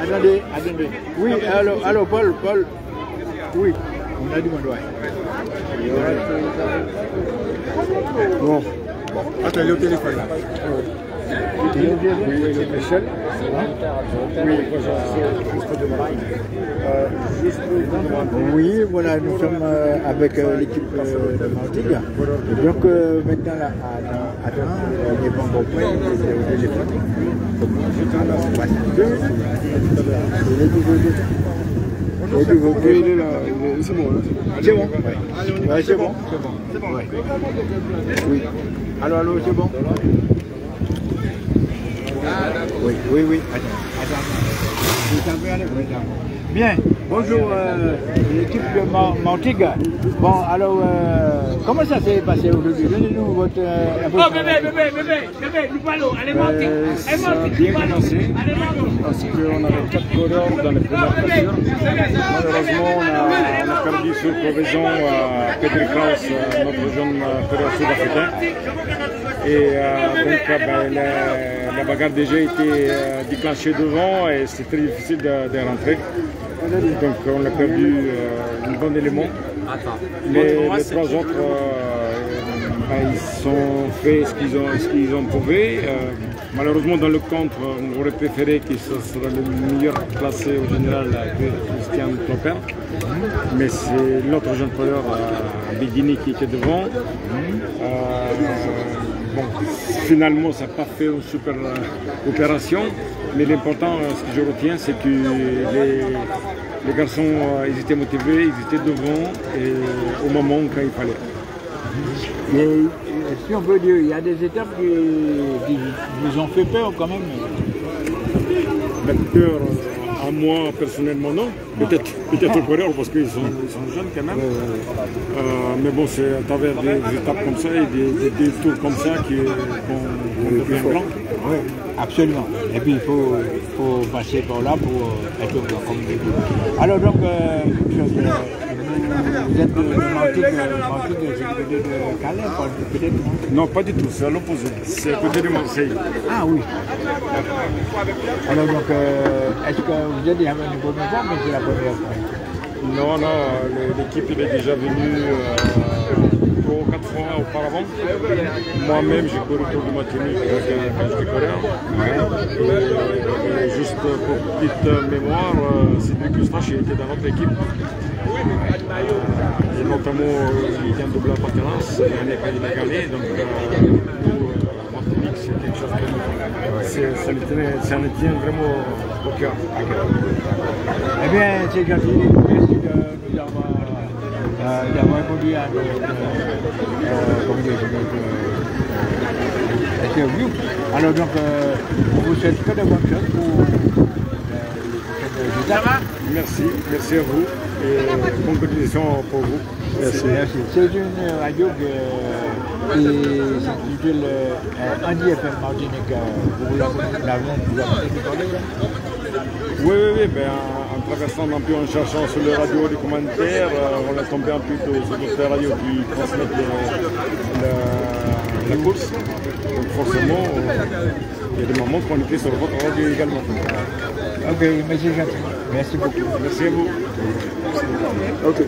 Attendez, attendez. Oui, alors, alors Paul, Paul. Oui, on a dit mon doigt. Bon. Est au téléphone là. Oui, Michel. Oui, Oui, voilà, nous sommes euh, avec euh, l'équipe euh, de Martigues. Donc maintenant, là, à, à, on est bon point, c'est il est là. bon. C'est bon c'est bon. C'est bon. Oui. Allô, allô, c'est bon Oui, oui, oui. Attends, attends. Attends. Bien, bonjour euh, l'équipe de Martigues. Bon, alors, euh, comment ça s'est passé aujourd'hui Donnez-nous votre euh, Oh bébé, bébé, bébé, bébé, nous parlons, allez Euh, allez ça a monter, bien nous parlons, commencé. allez monter. Parce qu'on avait quatre coureurs dans les premières. Malheureusement, on a, sur crevaison à Pedri Klaus, euh, notre jeune euh, coureur sud-africain. Et euh, donc, euh, ben, la, la bagarre déjà été euh, déclenchée devant et c'est très difficile de, de rentrer. Donc, on a perdu euh, un bon élément. Les, les trois autres, euh, ils sont fait ce qu'ils ont, ce ont prouvé. Euh, malheureusement, dans le contre, on aurait préféré que ce soit le meilleur classé au général que Christian Clopper. Mais c'est l'autre jeune coureur, euh, Biguini, qui était devant. Euh, bon, finalement, ça n'a pas fait une super euh, opération. Mais l'important, ce que je retiens, c'est que les, garçons, étaient motivés, ils étaient devant et au moment quand il fallait. Et, euh, si on peut dire, il y a des étapes qui, qui vous ont fait peur quand même. La peur, euh, à moi personnellement, non. Peut-être peut-être aux coureurs parce qu'ils sont, ils sont jeunes quand même. Euh, mais bon, c'est à travers des, des étapes comme ça et des, des, des tours comme ça qu'on qu'on devient blanc. Oui, absolument. Et puis il faut, faut passer par là pour être comme dites. Alors donc, euh, vous, êtes de, Calais, peut-être non pas du tout, c'est à l'opposé. C'est à côté de Marseille. Ah oui. Alors donc, euh, est-ce que vous êtes déjà venu une première fois, mais c'est la première fois? Non, non, l'équipe est déjà venue euh, ou quatre fois auparavant. Moi-même, j'ai couru autour de Martinique euh, quand, j'étais et juste pour petite euh, mémoire, euh, Cédric Eustache il était dans notre équipe. Et notamment, euh, il vient de double appartenance, il a gagné. Donc, euh, pour, euh, Martinique, c'est quelque chose que ça, me me tient vraiment au cœur. Eh bien, c'est gentil. Merci de nous avoir, euh, d'avoir répondu à notre, euh, euh, comment dire, notre euh, interview. Alors donc, euh, on vous souhaite que de bonnes choses pour euh, prochaines étapes. Merci, merci à vous et bonne continuation pour vous. Merci. Merci. C'est une radio que, qui s'intitule euh, Andy FM Martinique. euh, Vous l'avez entendu parler là Oui, oui, oui, ben, en, en traversant un peu, en cherchant sur les radios, les commentaires, euh, on est tombé un peu sur d'autres radios qui transmettent le- la, la course. Donc forcément, euh, il y a des moments qu'on était sur votre radio également. Ok, c'est gentil. Merci beaucoup. Merci à vous. Ok.